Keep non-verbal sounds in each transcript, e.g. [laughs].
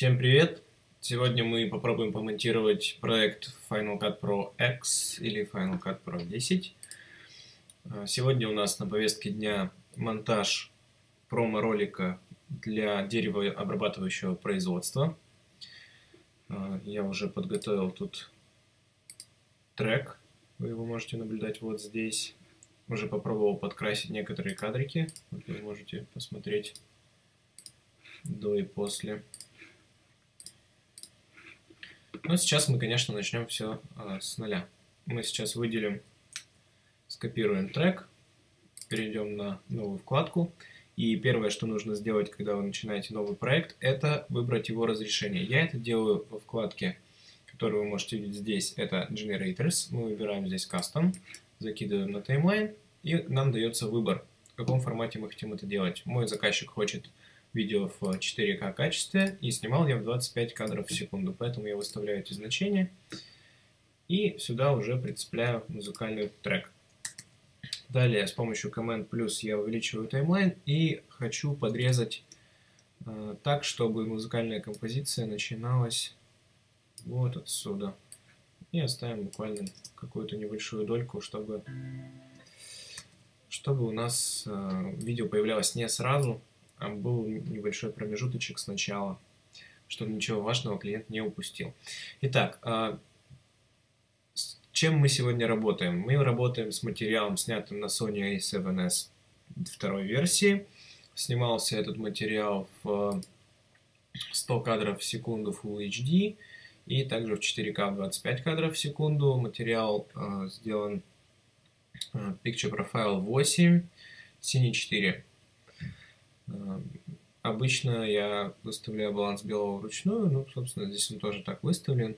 Всем привет! Сегодня мы попробуем помонтировать проект Final Cut Pro X или Final Cut Pro 10. А, сегодня у нас на повестке дня монтаж промо-ролика для деревообрабатывающего производства. А, я уже подготовил тут трек, вы его можете наблюдать вот здесь. Уже попробовал подкрасить некоторые кадрики, вот вы можете посмотреть до и после. Но сейчас мы, конечно, начнем все а, с нуля. Мы сейчас выделим, скопируем трек, перейдем на новую вкладку. И первое, что нужно сделать, когда вы начинаете новый проект, это выбрать его разрешение. Я это делаю во вкладке, которую вы можете видеть здесь, это Generators. Мы выбираем здесь Custom, закидываем на таймлайн, и нам дается выбор, в каком формате мы хотим это делать. Мой заказчик хочет видео в 4К качестве, и снимал я в 25 кадров в секунду, поэтому я выставляю эти значения, и сюда уже прицепляю музыкальный трек. Далее с помощью Command плюс я увеличиваю таймлайн и хочу подрезать э, так, чтобы музыкальная композиция начиналась вот отсюда. И оставим буквально какую-то небольшую дольку, чтобы, чтобы у нас э, видео появлялось не сразу, был небольшой промежуточек сначала, чтобы ничего важного клиент не упустил. Итак, а, с чем мы сегодня работаем? Мы работаем с материалом, снятым на Sony a7S второй версии. Снимался этот материал в 100 кадров в секунду Full HD и также в 4К 25 кадров в секунду. Материал э, сделан Picture Profile 8, Cine 4. Обычно я выставляю баланс белого вручную, ну, собственно, здесь он тоже так выставлен.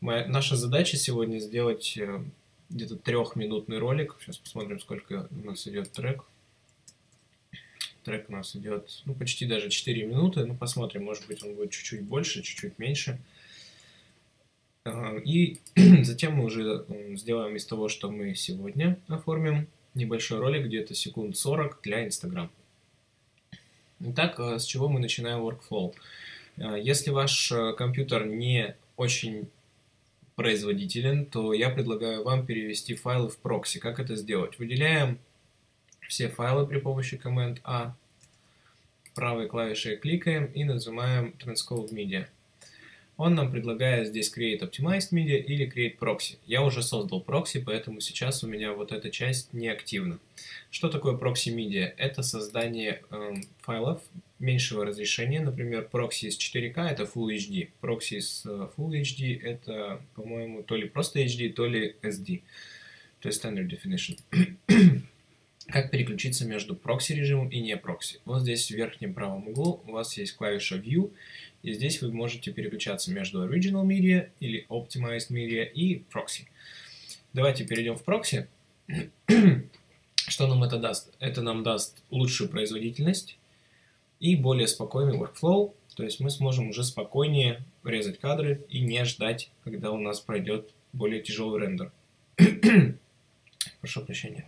Моя, наша задача сегодня сделать э, где-то трехминутный ролик. Сейчас посмотрим, сколько у нас идет трек. Трек у нас идет, ну, почти даже 4 минуты. Ну, посмотрим, может быть, он будет чуть-чуть больше, чуть-чуть меньше. Э, и [clears throat] затем мы уже сделаем из того, что мы сегодня оформим, небольшой ролик, где-то секунд 40 для Instagram. Итак, э, с чего мы начинаем workflow? Э, если ваш э, компьютер не очень производителен, то я предлагаю вам перевести файлы в прокси. Как это сделать? Выделяем все файлы при помощи команд A, правой клавишей кликаем и нажимаем Transcode Media. Он нам предлагает здесь Create Optimized Media или Create Proxy. Я уже создал прокси, поэтому сейчас у меня вот эта часть не активна. Что такое Proxy Media? Это создание э, файлов меньшего разрешения. Например, прокси из 4К это Full HD. Прокси из э, Full HD это, по-моему, то ли просто HD, то ли SD. То есть Standard Definition. Как переключиться между прокси режимом и не прокси. Вот здесь в верхнем правом углу у вас есть клавиша View, и здесь вы можете переключаться между Original Media или Optimized Media и Proxy. Давайте перейдем в Proxy. [clears throat] Что нам это даст? Это нам даст лучшую производительность и более спокойный workflow, то есть мы сможем уже спокойнее резать кадры и не ждать, когда у нас пройдет более тяжелый рендер. [clears throat] Прошу прощения.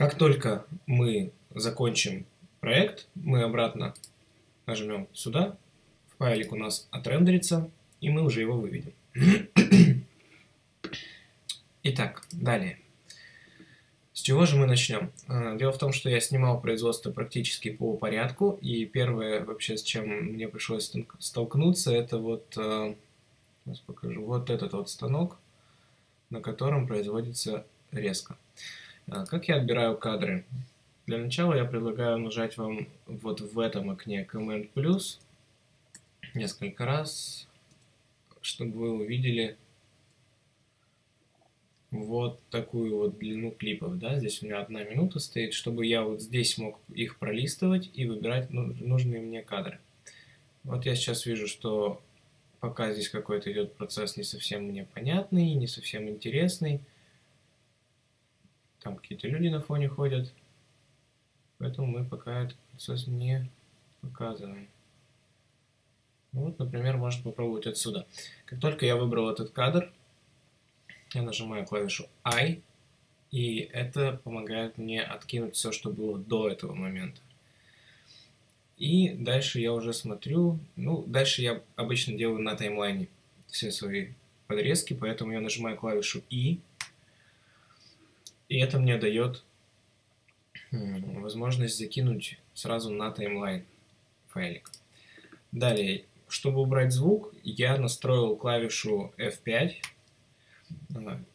Как только мы закончим проект, мы обратно нажмем сюда, файлик у нас отрендерится, и мы уже его выведем. [clears throat] Итак, далее. С чего же мы начнем? А, дело в том, что я снимал производство практически по порядку, и первое вообще, с чем мне пришлось столкнуться, это вот, а, сейчас покажу, вот этот вот станок, на котором производится резко. А, как я отбираю кадры? Для начала я предлагаю нажать вам вот в этом окне Command плюс несколько раз, чтобы вы увидели вот такую вот длину клипов, да, здесь у меня одна минута стоит, чтобы я вот здесь мог их пролистывать и выбирать нужные мне кадры. Вот я сейчас вижу, что пока здесь какой-то идет процесс не совсем мне понятный, не совсем интересный, там какие-то люди на фоне ходят. Поэтому мы пока этот процесс не показываем. Ну вот, например, можно попробовать отсюда. Как только я выбрал этот кадр, я нажимаю клавишу I, и это помогает мне откинуть все, что было до этого момента. И дальше я уже смотрю, ну, дальше я обычно делаю на таймлайне все свои подрезки, поэтому я нажимаю клавишу И, и это мне дает возможность закинуть сразу на таймлайн файлик. Далее, чтобы убрать звук, я настроил клавишу F5.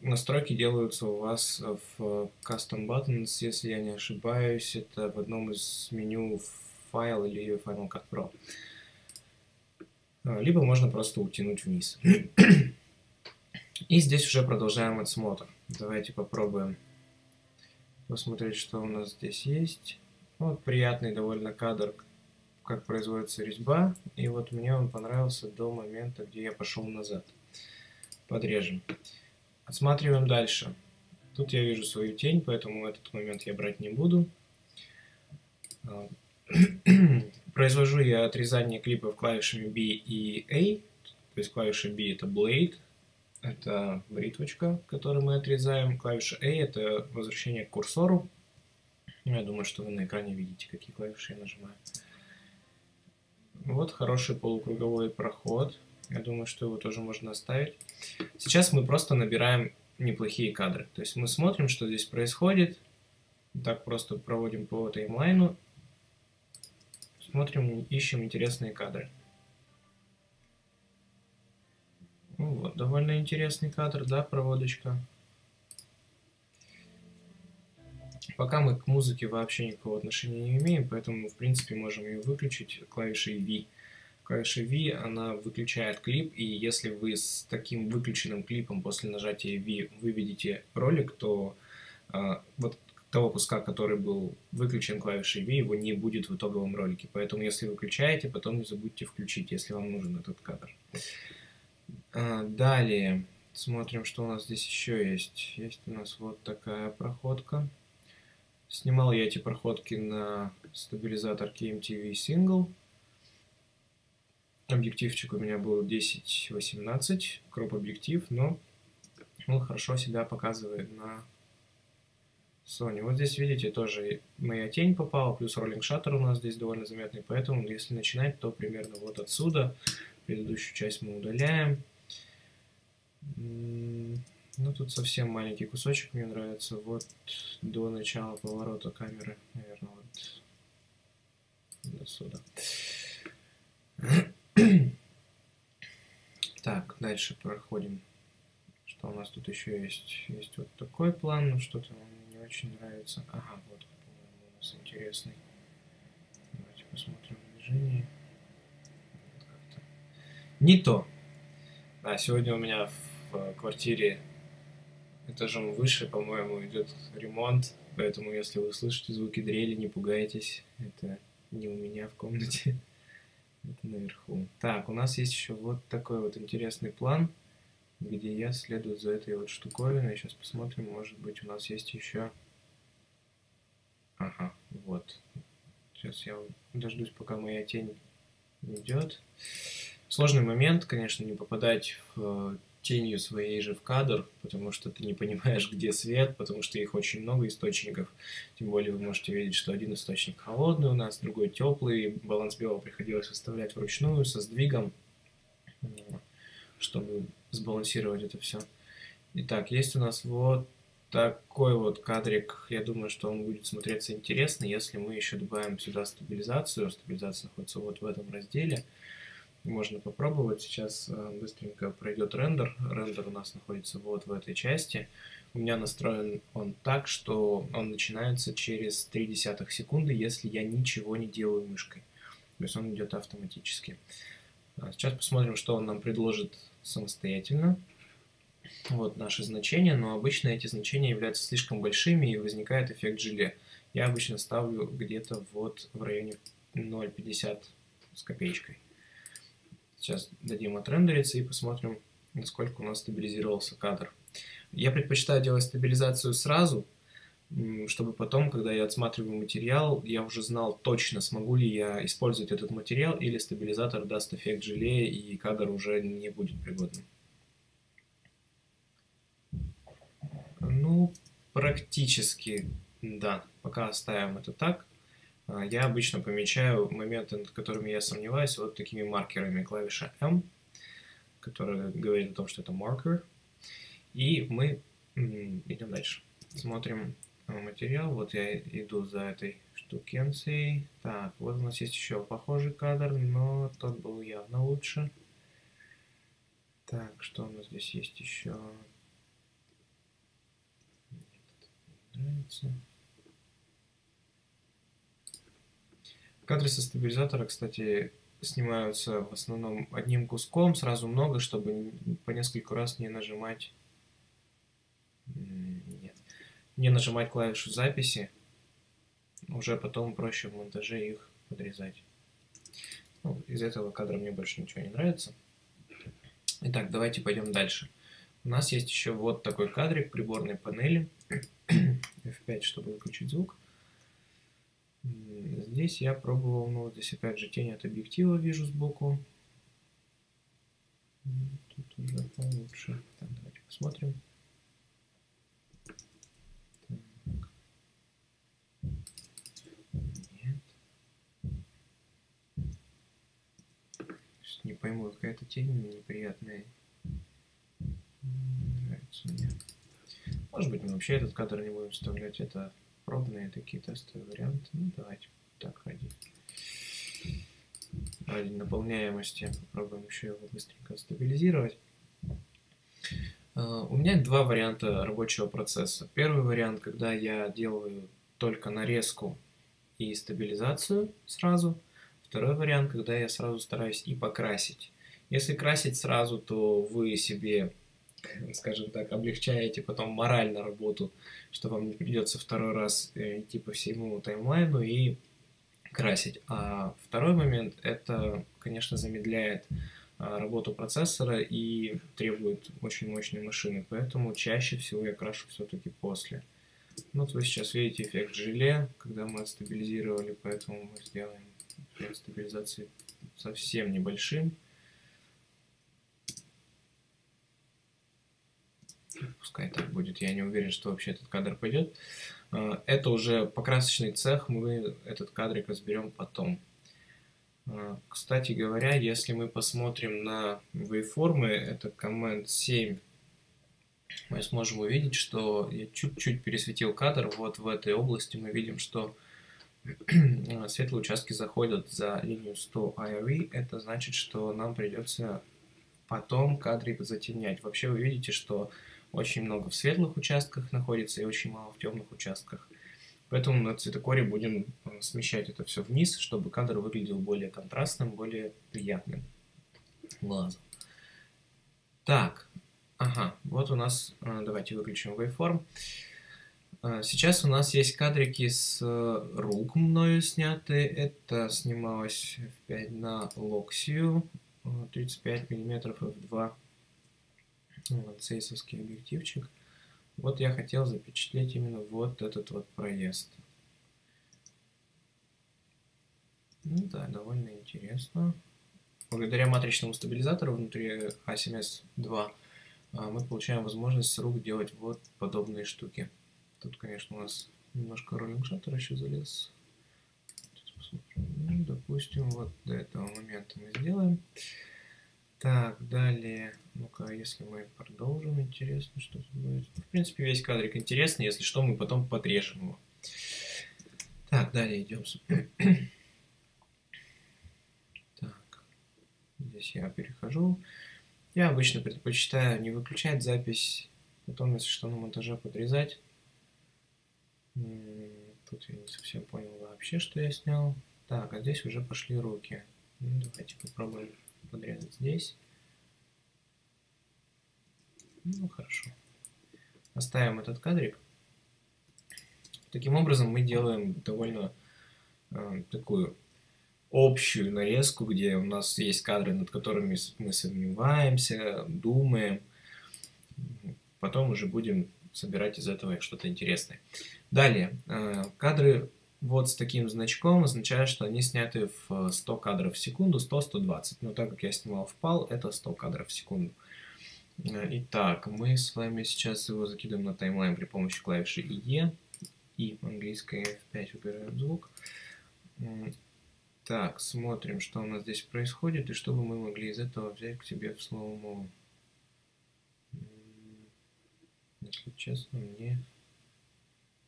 Настройки делаются у вас в Custom Buttons, если я не ошибаюсь. Это в одном из меню файл или Final Cut Pro. Либо можно просто утянуть вниз. [clears throat] И здесь уже продолжаем отсмотр. Давайте попробуем посмотреть, что у нас здесь есть. Вот приятный довольно кадр, как производится резьба. И вот мне он понравился до момента, где я пошел назад. Подрежем. Отсматриваем дальше. Тут я вижу свою тень, поэтому этот момент я брать не буду. А, [clears throat] произвожу я отрезание клипов клавишами B и A. То есть клавиша B это Blade, это бритвочка, которую мы отрезаем. Клавиша A это возвращение к курсору. Я думаю, что вы на экране видите, какие клавиши я нажимаю. Вот хороший полукруговой проход. Я думаю, что его тоже можно оставить. Сейчас мы просто набираем неплохие кадры. То есть мы смотрим, что здесь происходит. Так просто проводим по таймлайну. Смотрим, ищем интересные кадры. Ну вот, довольно интересный кадр, да, проводочка. Пока мы к музыке вообще никакого отношения не имеем, поэтому в принципе, можем ее выключить клавишей V. Клавиша V, она выключает клип, и если вы с таким выключенным клипом после нажатия V выведете ролик, то э, вот того куска, который был выключен клавишей V, его не будет в итоговом ролике. Поэтому, если выключаете, потом не забудьте включить, если вам нужен этот кадр. Э, далее, смотрим, что у нас здесь еще есть. Есть у нас вот такая проходка. Снимал я эти проходки на стабилизатор KMTV Single. Объективчик у меня был 10-18, кроп объектив, но он хорошо себя показывает на Sony. Вот здесь, видите, тоже моя тень попала, плюс роллинг шаттер у нас здесь довольно заметный, поэтому если начинать, то примерно вот отсюда. Предыдущую часть мы удаляем. Ну, тут совсем маленький кусочек мне нравится. Вот до начала поворота камеры, наверное, вот до сюда. [clears throat] Так, дальше проходим. Что у нас тут еще есть? Есть вот такой план, но что-то мне не очень нравится. Ага, вот, по-моему, у нас интересный. Давайте посмотрим движение. Не то. Да, сегодня у меня в квартире этажом выше, по-моему, идет ремонт, поэтому если вы слышите звуки дрели, не пугайтесь, это не у меня в комнате, [laughs] это наверху. Так, у нас есть еще вот такой вот интересный план, где я следую за этой вот штуковиной. Сейчас посмотрим, может быть у нас есть еще... Ага, вот. Сейчас я дождусь, пока моя тень идет. Сложный момент, конечно, не попадать в тенью своей же в кадр, потому что ты не понимаешь, где свет, потому что их очень много источников. Тем более вы можете видеть, что один источник холодный у нас, другой теплый. Баланс белого приходилось выставлять вручную со сдвигом, чтобы сбалансировать это все. Итак, есть у нас вот такой вот кадрик. Я думаю, что он будет смотреться интересно, если мы еще добавим сюда стабилизацию. Стабилизация находится вот в этом разделе можно попробовать. Сейчас э, быстренько пройдет рендер. Рендер у нас находится вот в этой части. У меня настроен он так, что он начинается через 0,3 секунды, если я ничего не делаю мышкой. То есть он идет автоматически. А сейчас посмотрим, что он нам предложит самостоятельно. Вот наши значения, но обычно эти значения являются слишком большими и возникает эффект желе. Я обычно ставлю где-то вот в районе 0,50 с копеечкой. Сейчас дадим отрендериться и посмотрим, насколько у нас стабилизировался кадр. Я предпочитаю делать стабилизацию сразу, чтобы потом, когда я отсматриваю материал, я уже знал точно, смогу ли я использовать этот материал, или стабилизатор даст эффект желе, и кадр уже не будет пригодным. Ну, практически, да. Пока оставим это так. А, я обычно помечаю моменты, над которыми я сомневаюсь, вот такими маркерами. Клавиша M, которая говорит о том, что это маркер. И мы идем дальше. Смотрим материал. Вот я иду за этой штукенцией. Так, вот у нас есть еще похожий кадр, но тот был явно лучше. Так, что у нас здесь есть еще? Нет, не нравится. Кадры со стабилизатора, кстати, снимаются в основном одним куском, сразу много, чтобы по несколько раз не нажимать нет, не нажимать клавишу записи, уже потом проще в монтаже их подрезать. Ну, из этого кадра мне больше ничего не нравится. Итак, давайте пойдем дальше. У нас есть еще вот такой кадрик приборной панели. [clears throat] F5, чтобы выключить звук. Здесь я пробовал, ну, здесь опять же тень от объектива вижу сбоку. Тут уже получше. Так, давайте посмотрим. Нет. Не пойму, какая-то тень неприятная. Не нравится мне. Может быть, мы вообще этот кадр не будем вставлять. Это пробные такие тестовые варианты. Ну, давайте так ради, ради наполняемости попробуем еще его быстренько стабилизировать. А, у меня два варианта рабочего процесса. Первый вариант, когда я делаю только нарезку и стабилизацию сразу. Второй вариант, когда я сразу стараюсь и покрасить. Если красить сразу, то вы себе скажем так, облегчаете потом морально работу, что вам не придется второй раз э, идти по всему таймлайну и красить. А второй момент, это, конечно, замедляет а, работу процессора и требует очень мощной машины, поэтому чаще всего я крашу все-таки после. Ну, вот вы сейчас видите эффект желе, когда мы отстабилизировали, поэтому мы сделаем эффект стабилизации совсем небольшим. Пускай так будет. Я не уверен, что вообще этот кадр пойдет. А, это уже покрасочный цех. Мы этот кадрик разберем потом. А, кстати говоря, если мы посмотрим на waveformы, это Command 7, мы сможем увидеть, что я чуть-чуть пересветил кадр. Вот в этой области мы видим, что [clears throat] светлые участки заходят за линию 100 IRE. Это значит, что нам придется потом кадры затемнять. Вообще вы видите, что очень много в светлых участках находится и очень мало в темных участках. Поэтому на цветокоре будем э, смещать это все вниз, чтобы кадр выглядел более контрастным, более приятным глазу. Так, ага, вот у нас, э, давайте выключим waveform. Э, сейчас у нас есть кадрики с рук мною сняты. Это снималось в 5 на Loxio, 35 мм f2 цейсовский объективчик. Вот я хотел запечатлеть именно вот этот вот проезд. Ну да, довольно интересно. Благодаря матричному стабилизатору внутри A7S2 а, мы получаем возможность с рук делать вот подобные штуки. Тут, конечно, у нас немножко роллинг шаттер еще залез. Ну, допустим, вот до этого момента мы сделаем. Так, далее. Ну-ка, если мы продолжим, интересно, что будет. В принципе, весь кадрик интересный, если что, мы потом подрежем его. Так, далее идем. [clears throat] Так, здесь я перехожу. Я обычно предпочитаю не выключать запись, потом, если что, на монтаже подрезать. Тут я не совсем понял вообще, что я снял. Так, а здесь уже пошли руки. Ну, давайте попробуем подрезать здесь. Ну, хорошо. Оставим этот кадрик. Таким образом мы делаем довольно э, такую общую нарезку, где у нас есть кадры, над которыми мы сомневаемся, думаем. Потом уже будем собирать из этого что-то интересное. Далее, э, кадры вот с таким значком означает, что они сняты в 100 кадров в секунду, 100-120. Но так как я снимал в PAL, это 100 кадров в секунду. Э, итак, мы с вами сейчас его закидываем на таймлайн при помощи клавиши IE и английской F5 убираем звук. Так, смотрим, что у нас здесь происходит, и чтобы мы могли из этого взять к себе в слоумо. Если честно, мне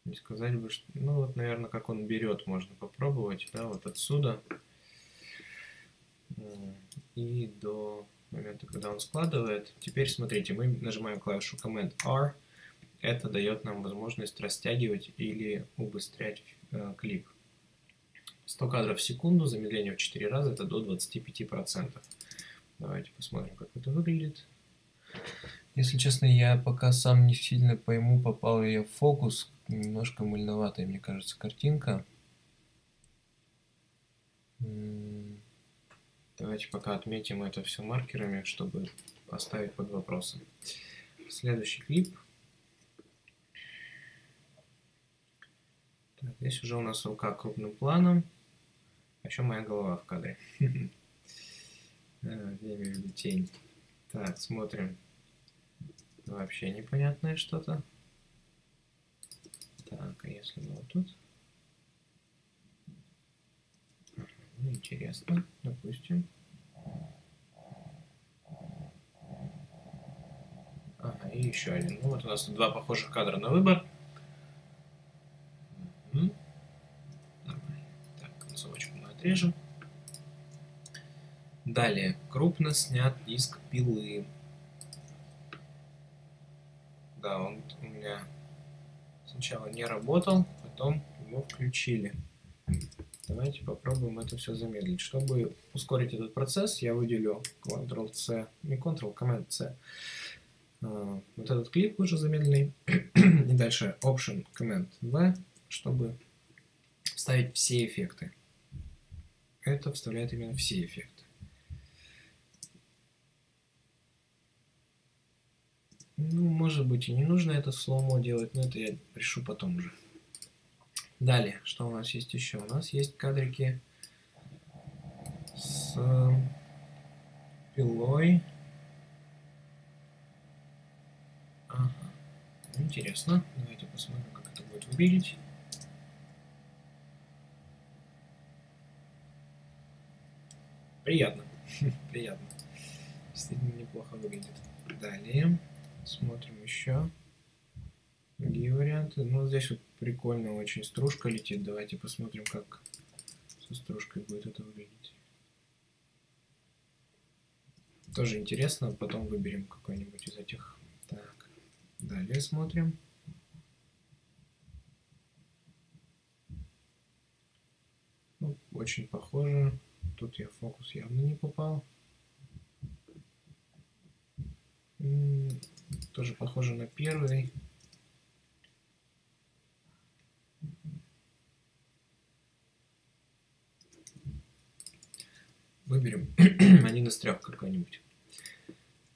не сказать бы, что... Ну, вот, наверное, как он берет, можно попробовать, да, вот отсюда. И до момента, когда он складывает. Теперь, смотрите, мы нажимаем клавишу Command-R. Это дает нам возможность растягивать или убыстрять э, клип. 100 кадров в секунду, замедление в 4 раза, это до 25%. Давайте посмотрим, как это выглядит. Если честно, я пока сам не сильно пойму, попал ли я в фокус. Немножко мыльноватая, мне кажется, картинка. Давайте пока отметим это все маркерами, чтобы оставить под вопросом. Следующий клип. Так, здесь уже у нас рука крупным планом. А еще моя голова в кадре. [laughs] Я имею в виду тень. Так, смотрим. Вообще непонятное что-то. Так, а если вот тут? Ну, интересно, допустим. Ага, и еще один. Ну, вот у нас два похожих кадра на выбор. отрежем. Далее, крупно снят диск пилы. Да, он у меня сначала не работал, потом его включили. Давайте попробуем это все замедлить. Чтобы ускорить этот процесс, я выделю Ctrl-C, не Ctrl, Command-C. А, вот этот клип уже замедленный. И дальше Option, Command-V, чтобы вставить все эффекты это вставляет именно все эффекты. Ну, может быть и не нужно это слоумо делать, но это я решу потом уже. Далее, что у нас есть еще? У нас есть кадрики с пилой. Ага. Интересно. Давайте посмотрим, как это будет выглядеть. Приятно. [laughs] Приятно. Действительно неплохо выглядит. Далее. Смотрим еще. Другие варианты. Ну, здесь вот прикольно очень стружка летит. Давайте посмотрим, как со стружкой будет это выглядеть. Тоже интересно. Потом выберем какой-нибудь из этих. Так. Далее смотрим. Ну, очень похоже. Тут я фокус явно не попал. Тоже похоже на первый. Выберем [clears throat] один из трех какой-нибудь.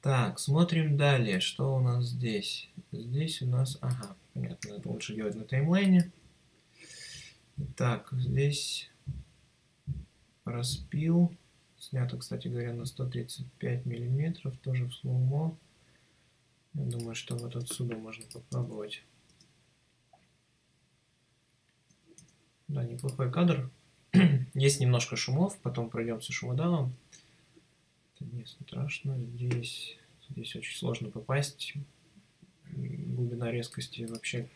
Так, смотрим далее, что у нас здесь. Здесь у нас, ага, понятно, это лучше делать на таймлайне. Так, здесь распил. Снято, кстати говоря, на 135 миллиметров, тоже в слоумо. Я думаю, что вот отсюда можно попробовать. Да, неплохой кадр. [clears throat] Есть немножко шумов, потом пройдемся шумодалом. Это не страшно. Здесь, здесь очень сложно попасть. Глубина резкости вообще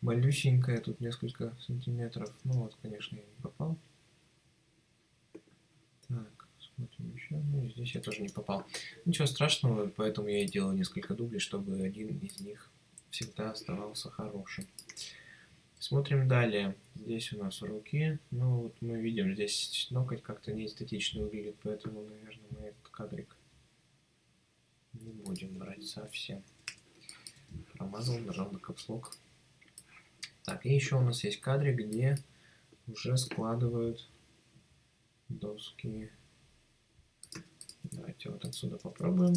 малюсенькая, тут несколько сантиметров. Ну вот, конечно, я не попал. Так, смотрим еще. Ну, здесь я тоже не попал. Ничего страшного, поэтому я и делаю несколько дублей, чтобы один из них всегда оставался хорошим. Смотрим далее. Здесь у нас руки. Ну, вот мы видим, здесь ноготь как-то не эстетично выглядит, поэтому, наверное, мы этот кадрик не будем брать совсем. Промазал, нажал на капслок. Так, и еще у нас есть кадры, где уже складывают доски. Давайте вот отсюда попробуем.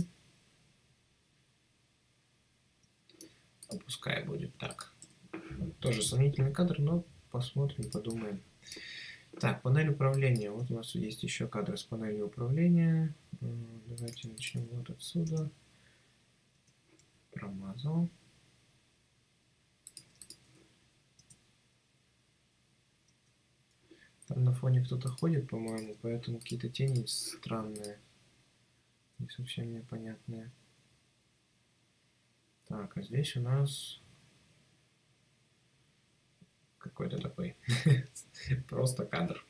Пускай будет так. Тоже сомнительный кадр, но посмотрим, подумаем. Так, панель управления. Вот у нас есть еще кадры с панелью управления. Давайте начнем вот отсюда. Промазал. Там на фоне кто-то ходит, по-моему, поэтому какие-то тени странные. Не совсем непонятные. Так, а здесь у нас какой-то такой [laughs] просто кадр.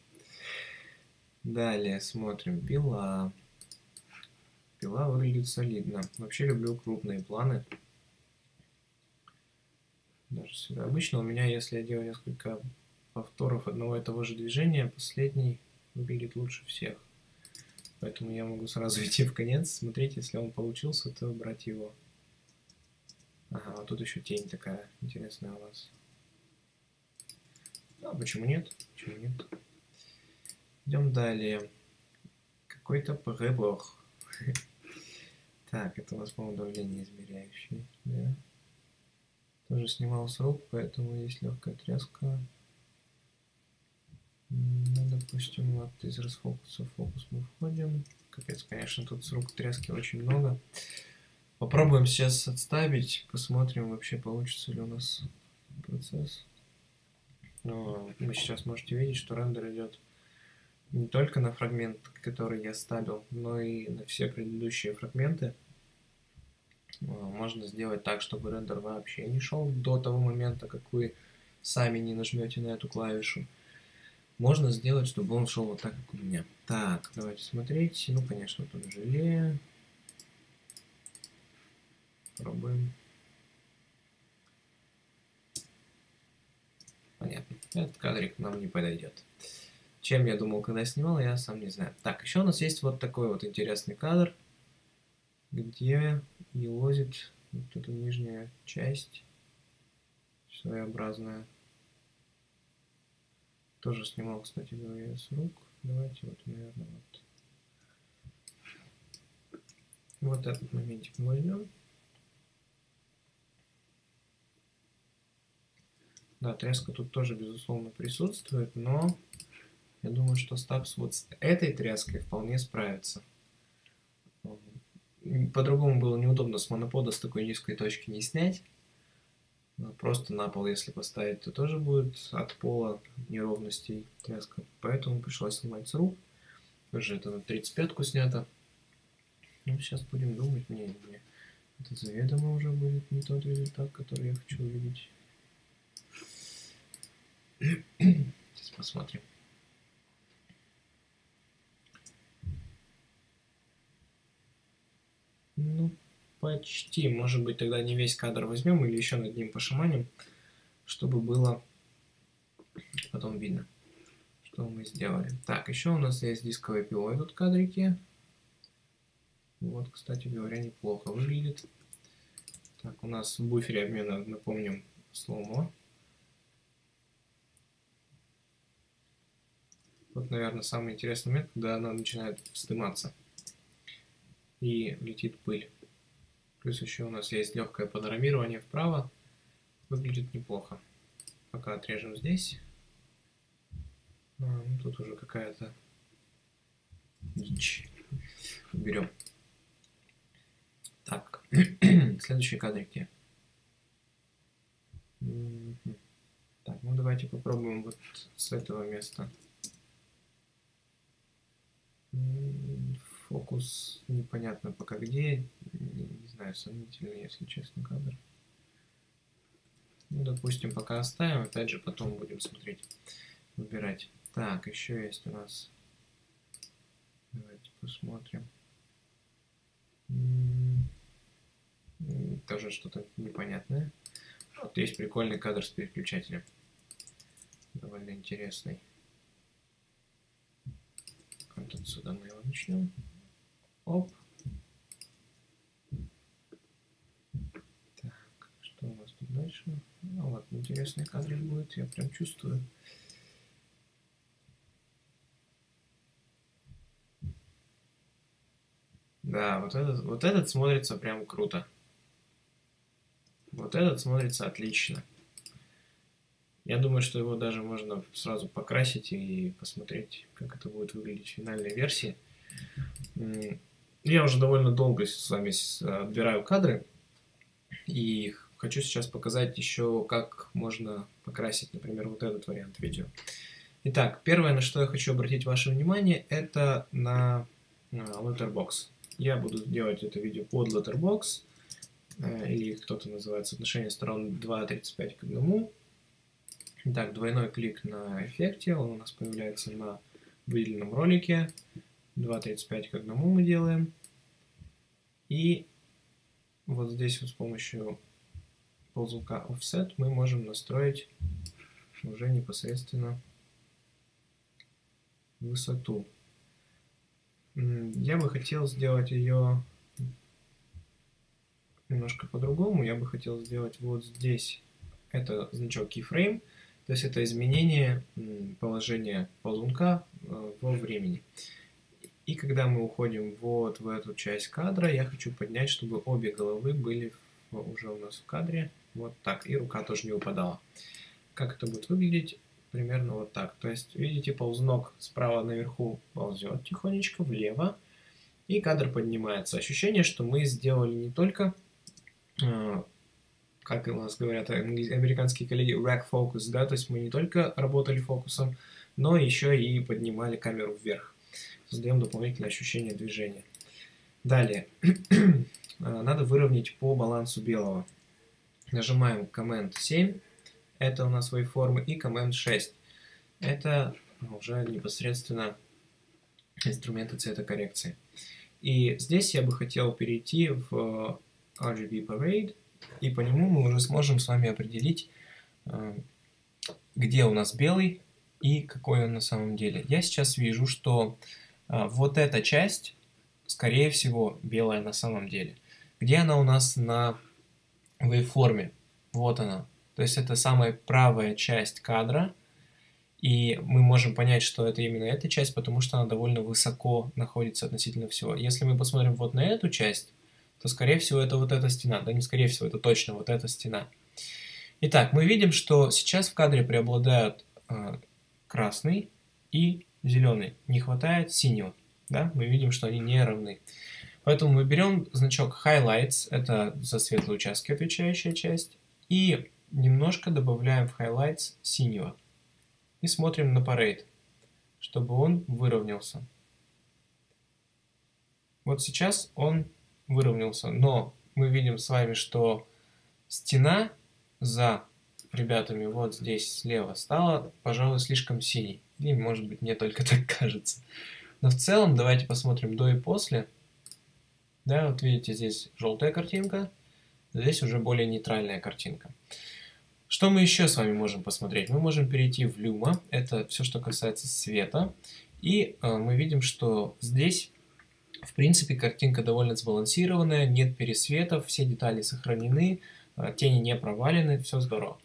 Далее смотрим. Пила. Пила выглядит солидно. Вообще люблю крупные планы. Даже сюда. Обычно у меня, если я делаю несколько повторов одного и того же движения, последний выглядит лучше всех. Поэтому я могу сразу [laughs] идти в конец, смотреть, если он получился, то брать его. Ага, вот тут еще тень такая интересная у нас. А почему нет? Почему нет? Идем далее. Какой-то прибор. [laughs] Так, это у нас, по-моему, давление измеряющий. Да. Тоже снимал срок, поэтому есть легкая тряска. Ну, допустим, вот из расфокуса в фокус мы входим. Капец, конечно, тут срок тряски очень много. Попробуем сейчас отставить, посмотрим вообще получится ли у нас процесс. Но вы сейчас можете видеть, что рендер идет не только на фрагмент, который я ставил, но и на все предыдущие фрагменты. А, можно сделать так, чтобы рендер вообще не шел до того момента, как вы сами не нажмете на эту клавишу. Можно сделать, чтобы он шел вот так, как у меня. Так, давайте смотреть. Ну, конечно, тут желе. Пробуем. Понятно. Этот кадрик нам не подойдет. Чем я думал, когда снимал, я сам не знаю. Так, еще у нас есть вот такой вот интересный кадр, где елозит вот эта нижняя часть своеобразная. Тоже снимал, кстати говоря, с рук. Давайте вот, наверное, вот. Вот этот моментик мы возьмем. Да, тряска тут тоже, безусловно, присутствует, но я думаю, что Стабс вот с этой тряской вполне справится. По-другому было неудобно с монопода с такой низкой точки не снять. Просто на пол, если поставить, то тоже будет от пола неровностей тряска. Поэтому пришлось снимать с рук. Тоже это на 35-ку снято. Ну, сейчас будем думать. Не, не, это заведомо уже будет не тот результат, который я хочу увидеть. [clears throat] Сейчас посмотрим. Ну, почти. Может быть, тогда не весь кадр возьмем или еще над ним пошаманим, чтобы было потом видно, что мы сделали. Так, еще у нас есть дисковый пилой тут кадрики. Вот, кстати говоря, неплохо выглядит. Так, у нас в буфере обмена, напомним, сломо. Вот, наверное, самый интересный момент, когда она начинает вздыматься и летит пыль. Плюс еще у нас есть легкое панорамирование вправо. Выглядит неплохо. Пока отрежем здесь. А, ну, тут уже какая-то дичь. Уберем. Так, [clears throat] следующий кадр? Так, ну давайте попробуем вот с этого места. Фокус непонятно пока где. Знаю, сомнительный, если честно, кадр. Ну, допустим, пока оставим. Опять же, потом будем смотреть, выбирать. Так, еще есть у нас... Давайте посмотрим. Тоже что-то непонятное. Вот есть прикольный кадр с переключателем. Довольно интересный. Вот отсюда мы его начнем. Оп. Так, что у нас тут дальше? Ну вот, интересный кадрик будет, я прям чувствую. Да, вот этот, вот этот смотрится прям круто. Вот этот смотрится отлично. Я думаю, что его даже можно сразу покрасить и посмотреть, как это будет выглядеть в финальной версии. Я уже довольно долго с вами отбираю кадры, и хочу сейчас показать еще, как можно покрасить, например, вот этот вариант видео. Итак, первое, на что я хочу обратить ваше внимание, это на Letterbox. Я буду делать это видео под Letterbox, э, или кто-то называет соотношение сторон 2.35 к 1. Итак, двойной клик на эффекте, он у нас появляется на выделенном ролике. 2.35 к 1 мы делаем. И вот здесь вот с помощью ползунка Offset мы можем настроить уже непосредственно высоту. Я бы хотел сделать ее немножко по-другому. Я бы хотел сделать вот здесь. Это значок keyframe, то есть это изменение положения ползунка э, во времени. И когда мы уходим вот в эту часть кадра, я хочу поднять, чтобы обе головы были уже у нас в кадре. Вот так. И рука тоже не упадала. Как это будет выглядеть? примерно вот так. То есть, видите, ползнок справа наверху ползет тихонечко влево, и кадр поднимается. Ощущение, что мы сделали не только, э, как у нас говорят американские коллеги, rack focus, да, то есть мы не только работали фокусом, но еще и поднимали камеру вверх. Создаем дополнительное ощущение движения. Далее, [clears throat] э, надо выровнять по балансу белого. Нажимаем Command 7, это у нас waveform, и Command 6. Это уже непосредственно инструменты цветокоррекции. И здесь я бы хотел перейти в RGB Parade, и по нему мы уже сможем с вами определить, э, где у нас белый и какой он на самом деле. Я сейчас вижу, что э, вот эта часть, скорее всего, белая на самом деле. Где она у нас на waveform? Вот она. То есть это самая правая часть кадра, и мы можем понять, что это именно эта часть, потому что она довольно высоко находится относительно всего. Если мы посмотрим вот на эту часть, то, скорее всего, это вот эта стена. Да, не скорее всего, это точно вот эта стена. Итак, мы видим, что сейчас в кадре преобладают э, красный и зеленый. Не хватает синего. Да? Мы видим, что они не равны. Поэтому мы берем значок Highlights, это за светлые участки отвечающая часть, и немножко добавляем в highlights синего. И смотрим на parade, чтобы он выровнялся. Вот сейчас он выровнялся, но мы видим с вами, что стена за ребятами вот здесь слева стала, пожалуй, слишком синей. Или, может быть, мне только так [laughs] кажется. Но в целом, давайте посмотрим до и после. Да, вот видите, здесь желтая картинка, здесь уже более нейтральная картинка. Что мы еще с вами можем посмотреть? Мы можем перейти в Luma, это все, что касается света, и э, мы видим, что здесь, в принципе, картинка довольно сбалансированная, нет пересветов, все детали сохранены, э, тени не провалены, все здорово.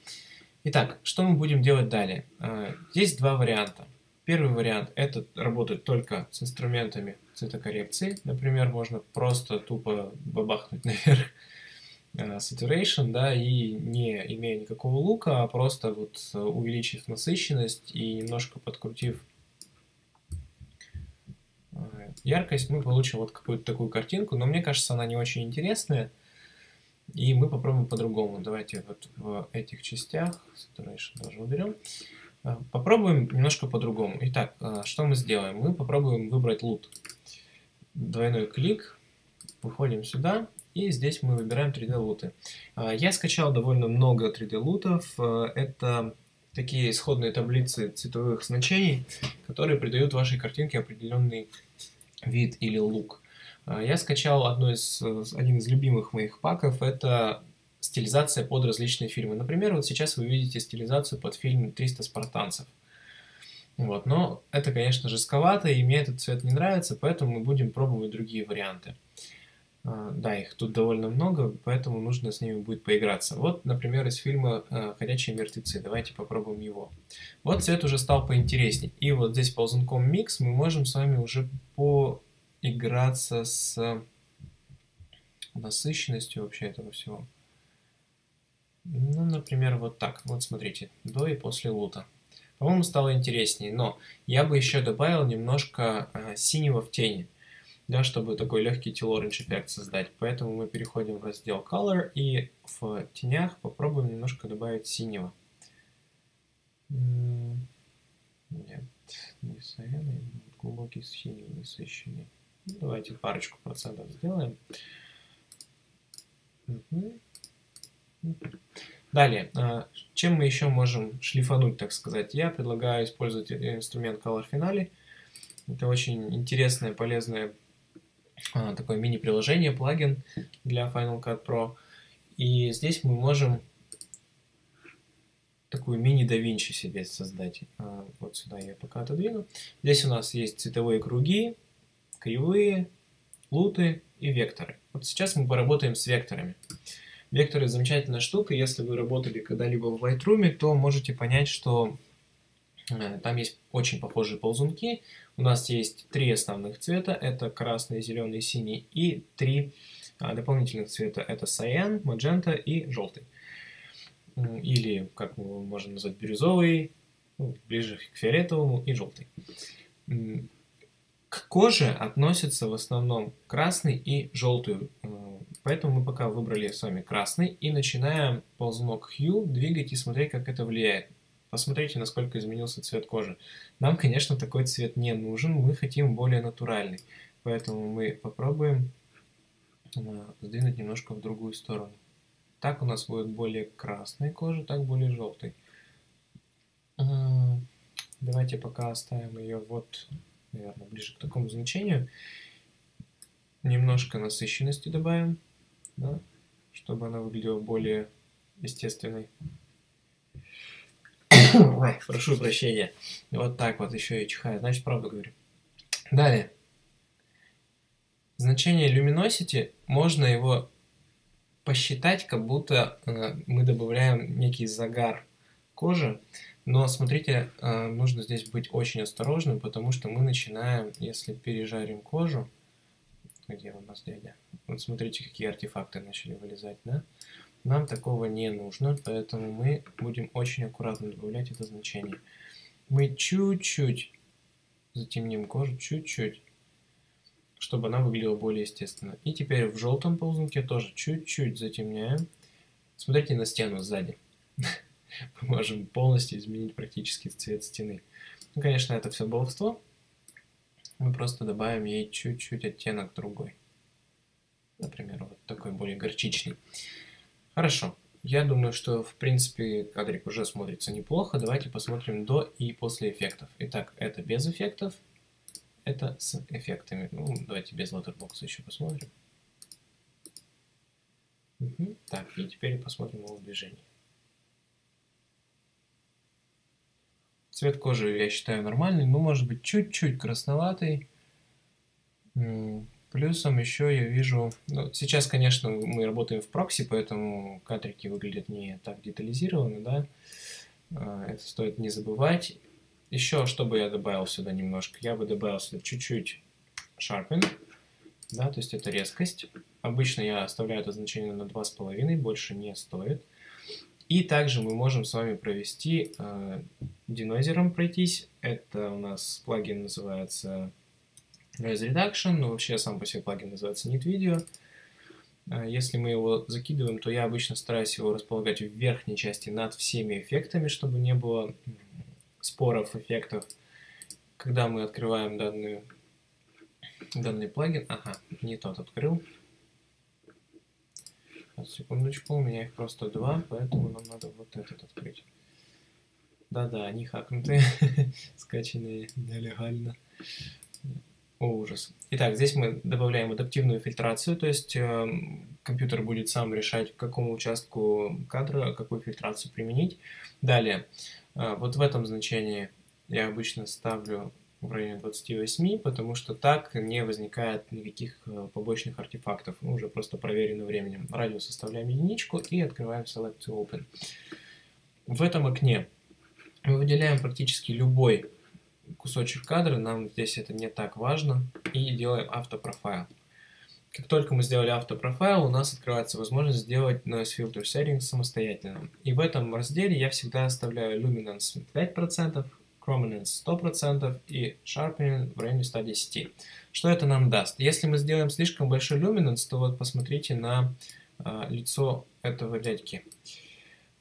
Итак, что мы будем делать далее? Э, здесь два варианта. Первый вариант – это работать только с инструментами цветокоррекции. Например, можно просто тупо бабахнуть [laughs] наверх Э, saturation, да, и не имея никакого лука, а просто вот э, увеличив насыщенность и немножко подкрутив э, яркость, мы получим вот какую-то такую картинку, но мне кажется, она не очень интересная, и мы попробуем по-другому. Давайте вот в этих частях, saturation тоже уберем, попробуем немножко по-другому. Итак, что мы сделаем? Мы попробуем выбрать лут. Двойной клик, выходим сюда, и здесь мы выбираем 3D луты. А, я скачал довольно много 3D лутов. А, это такие исходные таблицы цветовых значений, которые придают вашей картинке определенный вид или лук. А, я скачал одно из, один из любимых моих паков, это стилизация под различные фильмы. Например, вот сейчас вы видите стилизацию под фильм «300 спартанцев». Вот, но это, конечно, жестковато, и мне этот цвет не нравится, поэтому мы будем пробовать другие варианты. А, да, их тут довольно много, поэтому нужно с ними будет поиграться. Вот, например, из фильма а, «Ходячие мертвецы». Давайте попробуем его. Вот цвет уже стал поинтересней. И вот здесь ползунком микс мы можем с вами уже поиграться с насыщенностью вообще этого всего. Ну, например, вот так. Вот смотрите, до и после лута. По-моему, стало интереснее, но я бы еще добавил немножко э, синего в тени да, чтобы такой легкий teal orange эффект создать. Поэтому мы переходим в раздел Color и в тенях попробуем немножко добавить синего. Нет, не саяный, глубокий синий, насыщенный. Ну, давайте парочку процентов сделаем. Угу. Далее, а, чем мы еще можем шлифануть, так сказать? Я предлагаю использовать инструмент Color Finale. Это очень интересное, полезное а, такое мини-приложение, плагин для Final Cut Pro. И здесь мы можем такую мини Da себе создать. А, вот сюда я пока отодвину. Здесь у нас есть цветовые круги, кривые, луты и векторы. Вот сейчас мы поработаем с векторами. Векторы замечательная штука. Если вы работали когда-либо в Lightroom, то можете понять, что э, там есть очень похожие ползунки. У нас есть три основных цвета. Это красный, зеленый, синий. И три а, дополнительных цвета. Это cyan, magenta и желтый. Или, как мы можем назвать, бирюзовый, ну, ближе к фиолетовому и желтый. К коже относятся в основном красный и желтый Поэтому мы пока выбрали с вами красный и начинаем ползунок Hue двигать и смотреть, как это влияет. Посмотрите, насколько изменился цвет кожи. Нам, конечно, такой цвет не нужен, мы хотим более натуральный. Поэтому мы попробуем э, сдвинуть немножко в другую сторону. Так у нас будет более красной кожа, так более желтой. Давайте пока оставим ее вот, наверное, ближе к такому значению. Немножко насыщенности добавим да, чтобы она выглядела более естественной. [coughs] Ой, прошу прощения. Вот так вот еще и чихаю. Значит, правду говорю. Далее. Значение luminosity, можно его посчитать, как будто э, мы добавляем некий загар кожи. Но смотрите, э, нужно здесь быть очень осторожным, потому что мы начинаем, если пережарим кожу, где у нас дядя? Вот смотрите, какие артефакты начали вылезать, да? Нам такого не нужно, поэтому мы будем очень аккуратно добавлять это значение. Мы чуть-чуть затемним кожу, чуть-чуть, чтобы она выглядела более естественно. И теперь в желтом ползунке тоже чуть-чуть затемняем. Смотрите на стену сзади. [laughs] Мы можем полностью изменить практически цвет стены. Ну, конечно, это все баловство, мы просто добавим ей чуть-чуть оттенок другой. Например, вот такой более горчичный. Хорошо. Я думаю, что в принципе кадрик уже смотрится неплохо. Давайте посмотрим до и после эффектов. Итак, это без эффектов, это с эффектами. Ну, давайте без лоттербокса еще посмотрим. Угу. Так, и теперь посмотрим его движение. Цвет кожи я считаю нормальный, но может быть чуть-чуть красноватый. Плюсом еще я вижу... Ну, сейчас, конечно, мы работаем в прокси, поэтому кадрики выглядят не так детализированно, да. А, это стоит не забывать. Еще, что бы я добавил сюда немножко? Я бы добавил сюда чуть-чуть sharpen, да, то есть это резкость. Обычно я оставляю это значение на 2,5, больше не стоит. И также мы можем с вами провести э, денойзером пройтись. Это у нас плагин называется Noise Reduction, но вообще сам по себе плагин называется NetVideo. Э, если мы его закидываем, то я обычно стараюсь его располагать в верхней части над всеми эффектами, чтобы не было споров эффектов. Когда мы открываем данную, данный плагин, ага, не тот открыл, секундочку, у меня их просто два, поэтому нам надо вот этот открыть. Да-да, они хакнутые, [laughs] скачанные нелегально. О, ужас. Итак, здесь мы добавляем адаптивную фильтрацию, то есть э, компьютер будет сам решать, к какому участку кадра какую фильтрацию применить. Далее, э, вот в этом значении я обычно ставлю в районе 28, потому что так не возникает никаких э, побочных артефактов. Мы уже просто проверено временем. Радиус составляем единичку и открываем Select to Open. В этом окне мы выделяем практически любой кусочек кадра, нам здесь это не так важно, и делаем автопрофайл. Как только мы сделали автопрофайл, у нас открывается возможность сделать Noise Filter Settings самостоятельно. И в этом разделе я всегда оставляю Luminance 5%, Chrominance 100% и Sharpening в районе 110. Что это нам даст? Если мы сделаем слишком большой Luminance, то вот посмотрите на а, лицо этого дядьки.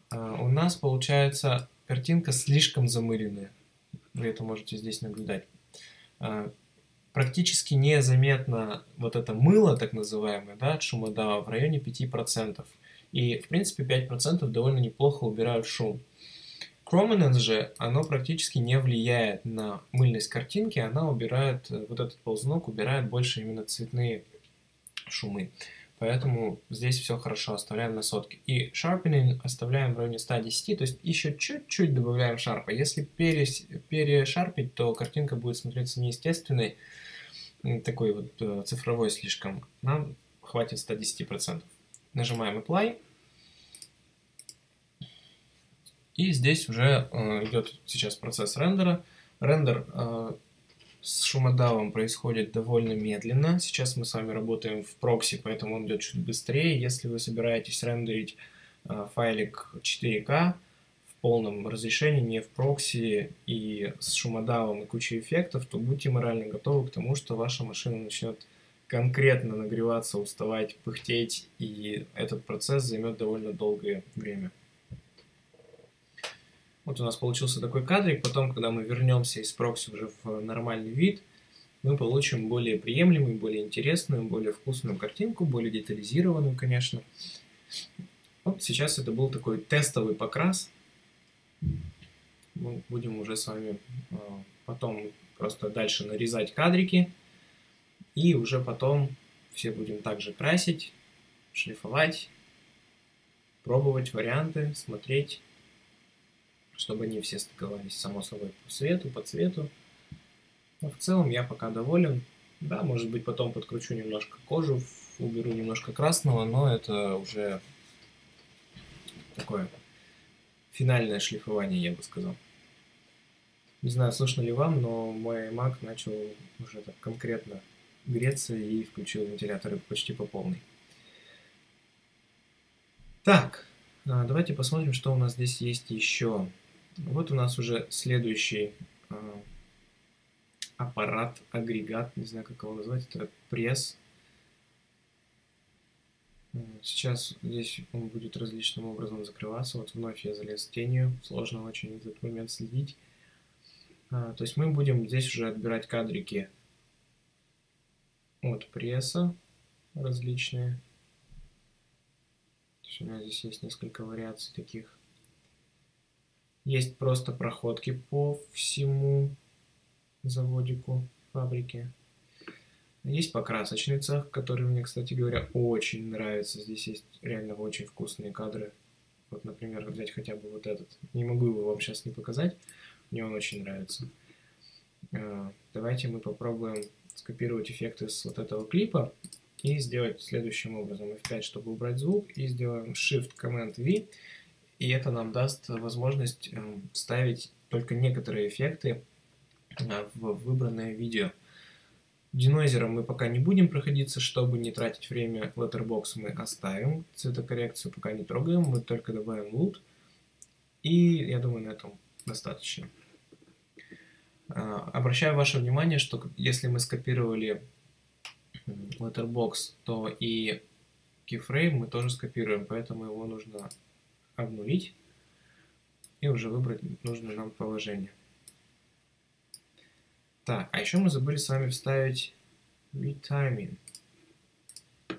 А, у нас получается картинка слишком замыленная. Вы это можете здесь наблюдать. А, практически незаметно вот это мыло, так называемое, да, от шумодава в районе 5%. И, в принципе, 5% довольно неплохо убирают шум. Chrominance же, оно практически не влияет на мыльность картинки, она убирает, э, вот этот ползунок убирает больше именно цветные шумы. Поэтому здесь все хорошо, оставляем на сотки. И sharpening оставляем в районе 110, то есть еще чуть-чуть добавляем шарпа. Если перешарпить, то картинка будет смотреться неестественной, такой вот э, цифровой слишком. Нам хватит 110%. Нажимаем Apply. И здесь уже э, идет сейчас процесс рендера. Рендер э, с шумодавом происходит довольно медленно. Сейчас мы с вами работаем в прокси, поэтому он идет чуть быстрее. Если вы собираетесь рендерить э, файлик 4К в полном разрешении, не в прокси и с шумодавом и кучей эффектов, то будьте морально готовы к тому, что ваша машина начнет конкретно нагреваться, уставать, пыхтеть, и этот процесс займет довольно долгое время. Вот у нас получился такой кадрик. Потом, когда мы вернемся из прокси уже в нормальный вид, мы получим более приемлемую, более интересную, более вкусную картинку, более детализированную, конечно. Вот сейчас это был такой тестовый покрас. Мы будем уже с вами а, потом просто дальше нарезать кадрики. И уже потом все будем также красить, шлифовать, пробовать варианты, смотреть чтобы они все стыковались, само собой, по цвету, по цвету. Но в целом я пока доволен. Да, может быть, потом подкручу немножко кожу, уберу немножко красного, но это уже такое финальное шлифование, я бы сказал. Не знаю, слышно ли вам, но мой Mac начал уже так конкретно греться и включил вентиляторы почти по полной. Так, а, давайте посмотрим, что у нас здесь есть еще. Вот у нас уже следующий э, аппарат, агрегат, не знаю, как его назвать, это пресс. Сейчас здесь он будет различным образом закрываться. Вот вновь я залез тенью, сложно очень этот момент следить. А, то есть мы будем здесь уже отбирать кадрики от пресса различные. То есть у меня здесь есть несколько вариаций таких. Есть просто проходки по всему заводику фабрики. Есть покрасочный цех, который мне, кстати говоря, очень нравится. Здесь есть реально очень вкусные кадры. Вот, например, взять хотя бы вот этот. Не могу его вам сейчас не показать. Мне он очень нравится. А, давайте мы попробуем скопировать эффекты с вот этого клипа и сделать следующим образом. F5, чтобы убрать звук, и сделаем Shift-Command-V и это нам даст возможность эм, вставить только некоторые эффекты э, в выбранное видео. Денойзером мы пока не будем проходиться, чтобы не тратить время. Letterbox мы оставим, цветокоррекцию пока не трогаем, мы только добавим лут. И я думаю, на этом достаточно. Э, обращаю ваше внимание, что если мы скопировали Letterbox, то и keyframe мы тоже скопируем, поэтому его нужно обнулить и уже выбрать нужное нам положение. Так, а еще мы забыли с вами вставить retiming.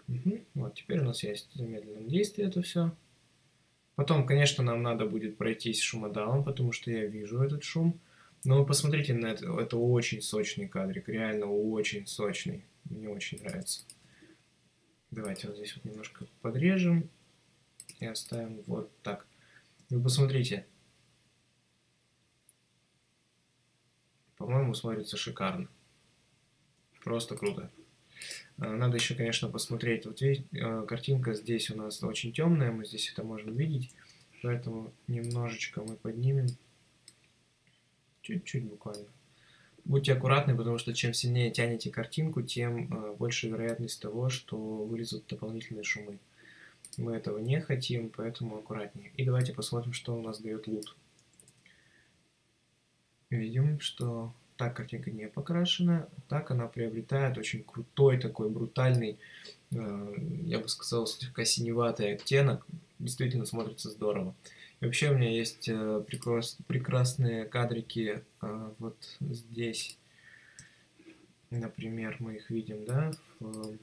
Угу. Вот, теперь у нас есть в замедленном действии это все. Потом, конечно, нам надо будет пройтись шумодалом, потому что я вижу этот шум. Но вы посмотрите на это, это очень сочный кадрик, реально очень сочный. Мне очень нравится. Давайте вот здесь вот немножко подрежем и оставим вот так. Вы посмотрите. По-моему, смотрится шикарно. Просто круто. А, надо еще, конечно, посмотреть. Вот видите, а, картинка здесь у нас очень темная, мы здесь это можем видеть. Поэтому немножечко мы поднимем. Чуть-чуть буквально. Будьте аккуратны, потому что чем сильнее тянете картинку, тем а, больше вероятность того, что вылезут дополнительные шумы. Мы этого не хотим, поэтому аккуратнее. И давайте посмотрим, что у нас дает лут. Видим, что так картинка не покрашена, так она приобретает очень крутой такой брутальный, э, я бы сказал, слегка синеватый оттенок. Действительно смотрится здорово. вообще у меня есть э, прекрас, прекрасные кадрики э, вот здесь. Например, мы их видим, да, в,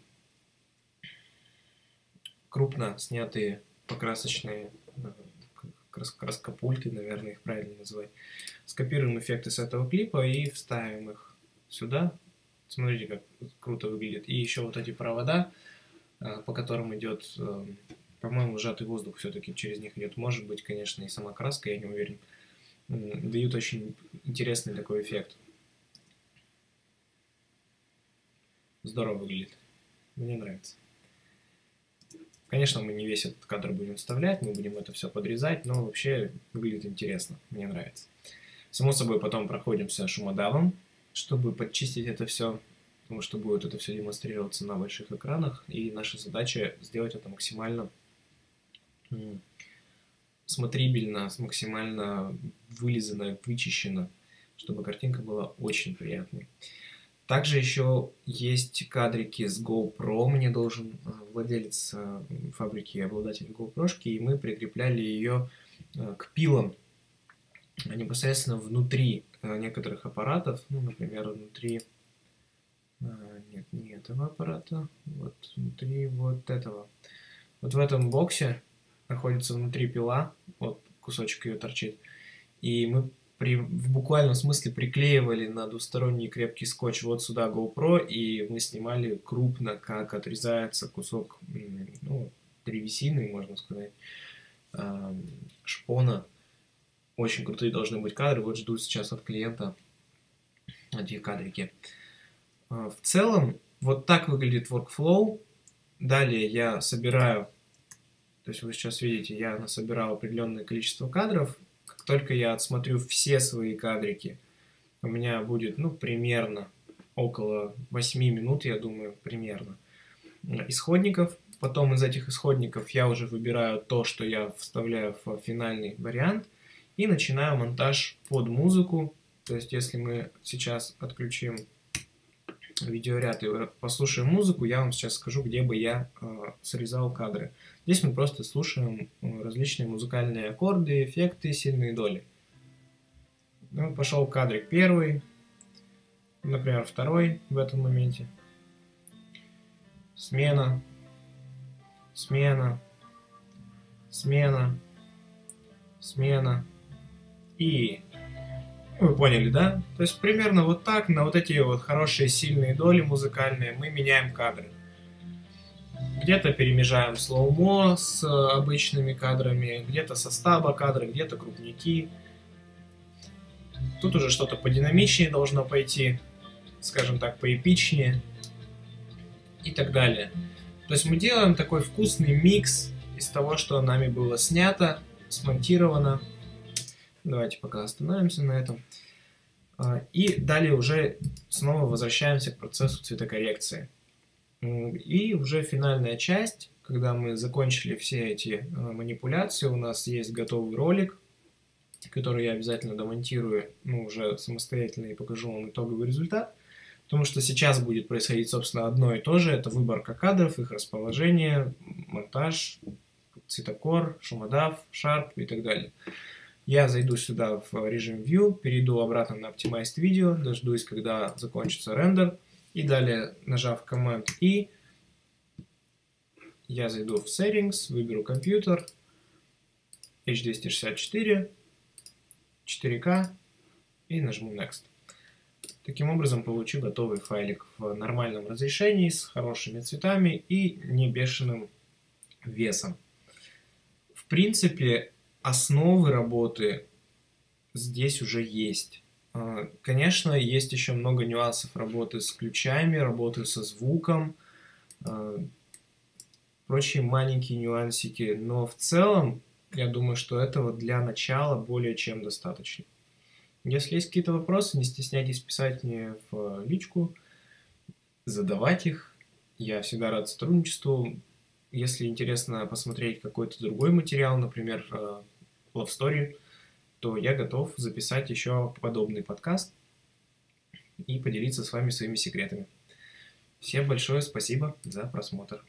крупно снятые покрасочные э, краскопульты, наверное, их правильно называть. Скопируем эффекты с этого клипа и вставим их сюда. Смотрите, как круто выглядит. И еще вот эти провода, э, по которым идет, э, по-моему, сжатый воздух все-таки через них идет. Может быть, конечно, и сама краска, я не уверен. Дают очень интересный такой эффект. Здорово выглядит. Мне нравится. Конечно, мы не весь этот кадр будем вставлять, мы будем это все подрезать, но вообще выглядит интересно, мне нравится. Само собой, потом проходимся шумодавом, чтобы подчистить это все, потому что будет это все демонстрироваться на больших экранах, и наша задача сделать это максимально смотрибельно, максимально вылизано, вычищено, чтобы картинка была очень приятной. Также еще есть кадрики с GoPro. Мне должен э, владелец э, фабрики, обладатель GoPro, и мы прикрепляли ее э, к пилам непосредственно внутри некоторых аппаратов, ну, например, внутри, нет, не этого аппарата, вот внутри вот этого. Вот в этом боксе находится внутри пила, вот кусочек ее торчит, и мы при, в буквальном смысле приклеивали на двусторонний крепкий скотч вот сюда GoPro, и мы снимали крупно, как отрезается кусок ну, древесины, можно сказать, шпона. Очень крутые должны быть кадры. Вот жду сейчас от клиента эти кадрики. А, в целом, вот так выглядит workflow. Далее я собираю, то есть вы сейчас видите, я насобирал определенное количество кадров, только я отсмотрю все свои кадрики, у меня будет, ну, примерно около 8 минут, я думаю, примерно, исходников. Потом из этих исходников я уже выбираю то, что я вставляю в финальный вариант, и начинаю монтаж под музыку. То есть, если мы сейчас отключим видеоряд и послушаем музыку, я вам сейчас скажу, где бы я э, срезал кадры. Здесь мы просто слушаем э, различные музыкальные аккорды, эффекты, сильные доли. Ну, пошел кадрик первый, например, второй в этом моменте. Смена, смена, смена, смена и вы поняли, да? То есть примерно вот так, на вот эти вот хорошие сильные доли музыкальные мы меняем кадры. Где-то перемежаем слоумо с обычными кадрами, где-то со стаба кадры, где-то крупники. Тут уже что-то подинамичнее должно пойти, скажем так, поэпичнее и так далее. То есть мы делаем такой вкусный микс из того, что нами было снято, смонтировано, Давайте пока остановимся на этом. А, и далее уже снова возвращаемся к процессу цветокоррекции. И уже финальная часть, когда мы закончили все эти а, манипуляции, у нас есть готовый ролик, который я обязательно домонтирую, ну, уже самостоятельно и покажу вам итоговый результат. Потому что сейчас будет происходить, собственно, одно и то же. Это выборка кадров, их расположение, монтаж, цветокор, шумодав, шарп и так далее. Я зайду сюда в режим View, перейду обратно на Optimized Video, дождусь, когда закончится рендер, и далее, нажав Command I, я зайду в Settings, выберу компьютер, H264, 4K и нажму Next. Таким образом получу готовый файлик в нормальном разрешении с хорошими цветами и не бешеным весом. В принципе, основы работы здесь уже есть. А, конечно, есть еще много нюансов работы с ключами, работы со звуком, а, прочие маленькие нюансики, но в целом я думаю, что этого для начала более чем достаточно. Если есть какие-то вопросы, не стесняйтесь писать мне в личку, задавать их. Я всегда рад сотрудничеству. Если интересно посмотреть какой-то другой материал, например, а, Love Story, то я готов записать еще подобный подкаст и поделиться с вами своими секретами. Всем большое спасибо за просмотр.